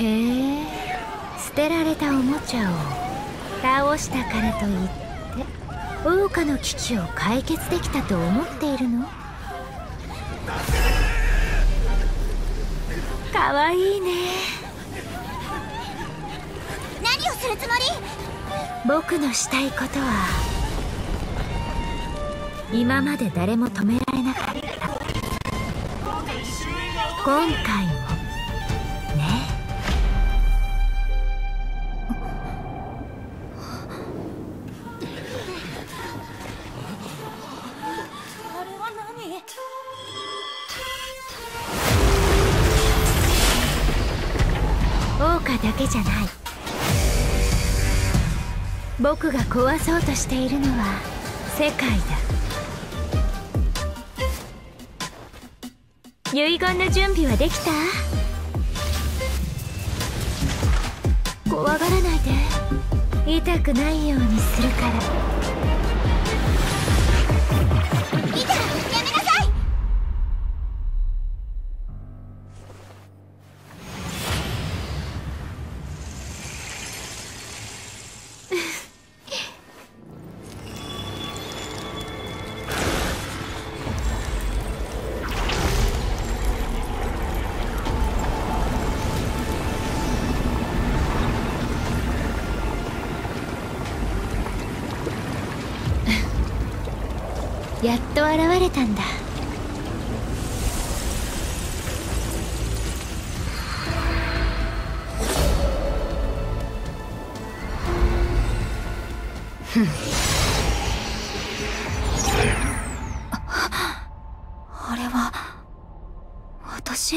へえ。捨てられたおもちゃを。倒したからといって桜花の危機を解決できたと思っているの？かわいいね。何をするつもり？僕のしたいことは今まで誰も止められなかった。今回かだけじゃない。僕が壊そうとしているのは世界だ。遺言の準備はできた？怖がらないで。痛くないようにするから。やっと現れたんだ。あれは私？